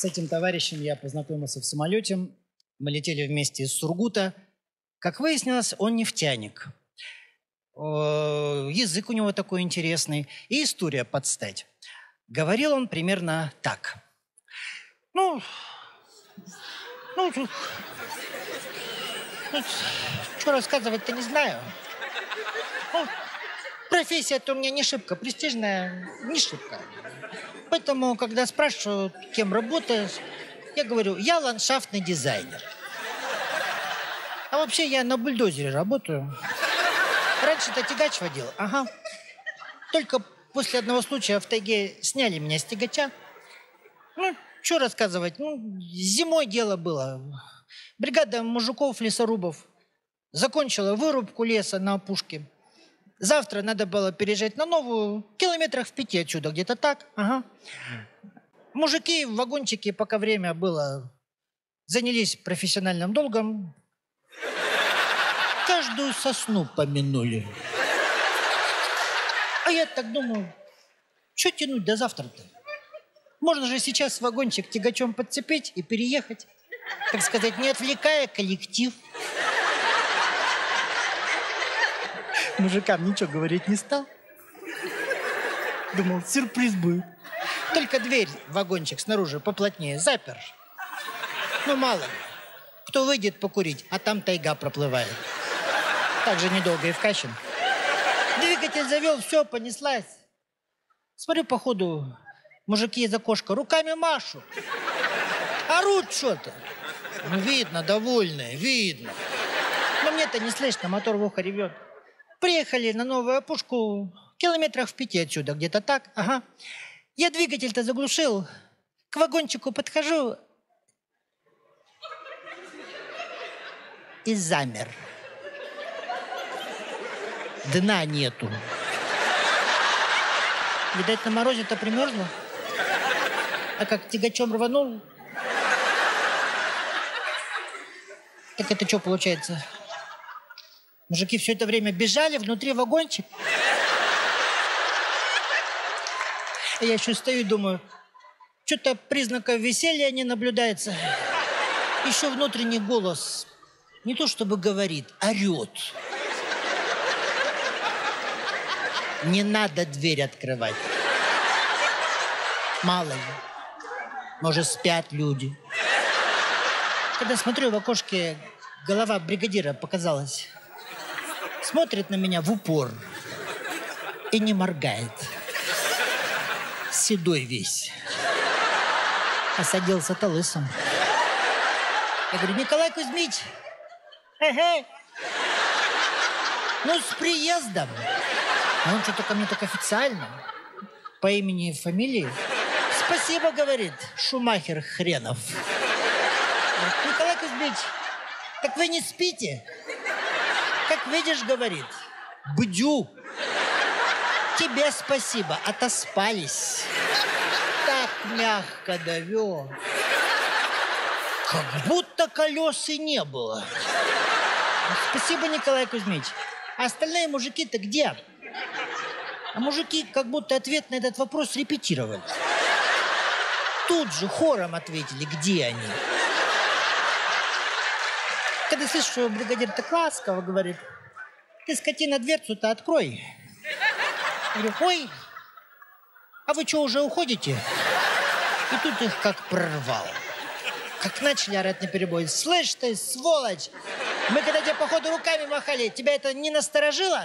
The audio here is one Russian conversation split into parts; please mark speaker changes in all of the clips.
Speaker 1: С этим товарищем я познакомился в самолете. Мы летели вместе из Сургута. Как выяснилось, он нефтяник. Язык у него такой интересный. И история подстать. Говорил он примерно так. Ну, ну, ну, что рассказывать-то не знаю. Ну, профессия-то у меня не шибко престижная, не шибко. Поэтому, когда спрашивают, кем работаешь, я говорю, я ландшафтный дизайнер. А вообще я на бульдозере работаю. Раньше-то тягач водил, ага. Только после одного случая в тайге сняли меня с тягача. Ну, что рассказывать? Ну, зимой дело было. Бригада мужиков-лесорубов закончила вырубку леса на опушке. Завтра надо было переезжать на новую, километрах в пяти отсюда, где-то так. Ага. Мужики в вагончике, пока время было, занялись профессиональным долгом. Каждую сосну помянули. А я так думаю, что тянуть до завтра-то? Можно же сейчас вагончик тягачом подцепить и переехать. Так сказать, не отвлекая коллектив. Мужикам ничего говорить не стал. Думал, сюрприз будет. Только дверь вагончик снаружи поплотнее запер. Ну, мало ли. Кто выйдет покурить, а там тайга проплывает. Так же недолго и вкачан. Двигатель завел, все, понеслась. Смотрю, походу, мужики из окошка руками машут. Орут что-то. Ну, видно, довольные, видно. Но мне-то не слышно, мотор в ухо ревет. Приехали на новую опушку километрах в пяти отсюда, где-то так. Ага. Я двигатель-то заглушил. К вагончику подхожу и замер. Дна нету. Видать, на морозе-то примерзло. А как тягачом рванул, так это что получается? Мужики все это время бежали внутри вагончик. Я еще стою и думаю, что-то признаков веселья не наблюдается. Еще внутренний голос не то чтобы говорит, орет. Не надо дверь открывать. Мало ли. Может, спят люди. Когда смотрю в окошке, голова бригадира показалась смотрит на меня в упор и не моргает. Седой весь. Осадился-то лысым. Я говорю, Николай Кузьмич, эге, ну с приездом. А он что-то ко мне так официально, по имени и фамилии. Спасибо, говорит, Шумахер хренов. Николай Кузьмич, так вы не спите? Как видишь, говорит, бдю. Тебе спасибо, отоспались. Так мягко довел. Как будто колес и не было. Спасибо, Николай Кузьмич. А остальные мужики-то где? А мужики как будто ответ на этот вопрос репетировали. Тут же хором ответили, где они. Когда слышишь, что бригадир так ласково говорит, ты, скотина, дверцу-то открой. Я говорю, ой, а вы что, уже уходите? И тут их как прорвал. Как начали орать на перебой. Слышь ты, сволочь, мы когда тебе, походу, руками махали, тебя это не насторожило?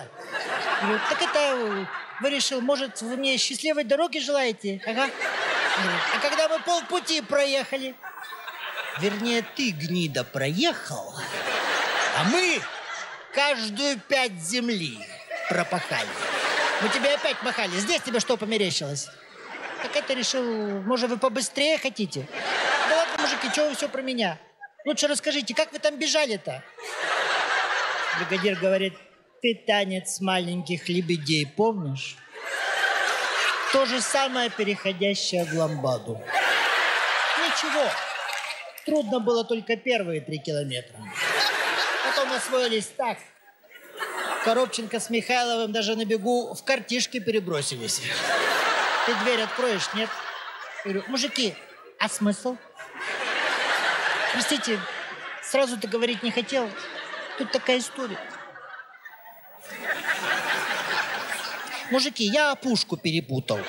Speaker 1: Я говорю, так это вы решил, может, вы мне счастливой дороги желаете? Ага. А когда мы полпути проехали, Вернее, ты, гнида, проехал, а мы каждую пять земли пропахали. Мы тебе опять махали. Здесь тебе что померещилось? Так это решил, может, вы побыстрее хотите? Да ладно, мужики, что вы все про меня? Лучше расскажите, как вы там бежали-то? Бригадир говорит, ты танец маленьких лебедей помнишь? То же самое, переходящее в ламбаду. Ничего, Трудно было только первые три километра. Потом освоились так. Коробченко с Михайловым даже на бегу в картишки перебросились. Ты дверь откроешь, нет? Я говорю, мужики, А смысл? Простите, сразу-то говорить не хотел. Тут такая история. Мужики, я опушку перепутал.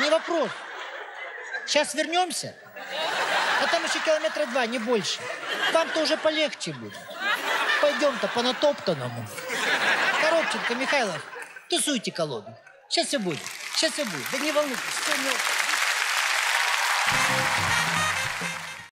Speaker 1: Не вопрос. Сейчас вернемся, а там еще километра два, не больше. Вам-то уже полегче будет. Пойдем-то по натоптанному. Коробченко, Михайлов, тусуйте колоду. Сейчас все будет, сейчас все будет. Да не волнуйтесь, все не...